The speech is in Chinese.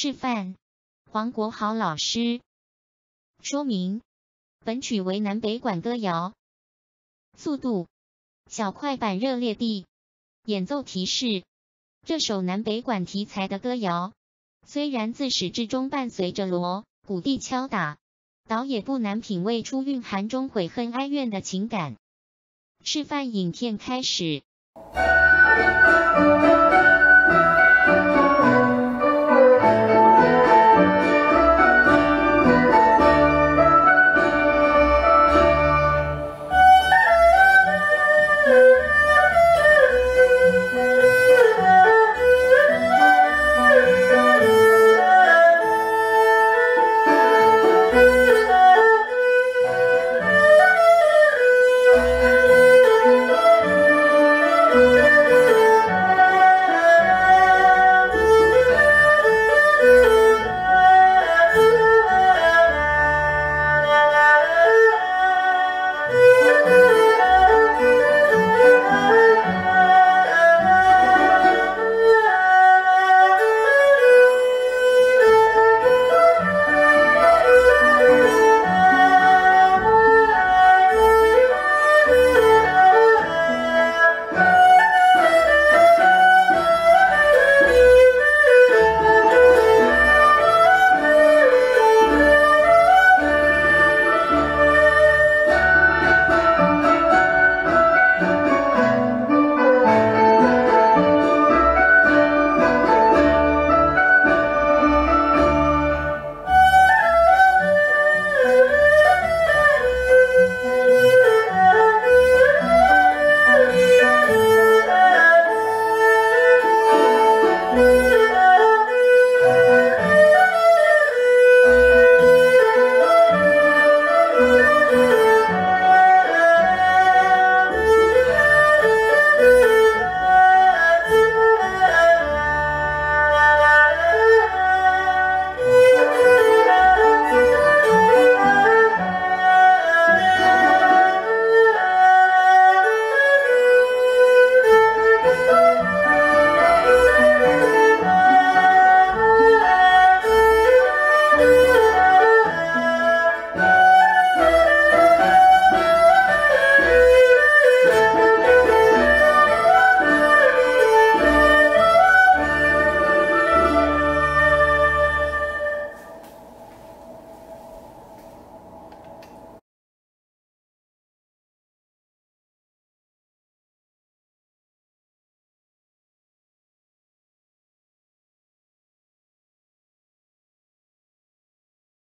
示范黄国豪老师。说明。本曲为南北管歌谣。速度。小快板热烈地。演奏提示。这首南北管题材的歌谣。虽然自始至终伴随着锣。鼓地敲打。倒也不难品味出蕴含中悔恨哀怨的情感。示范影片开始。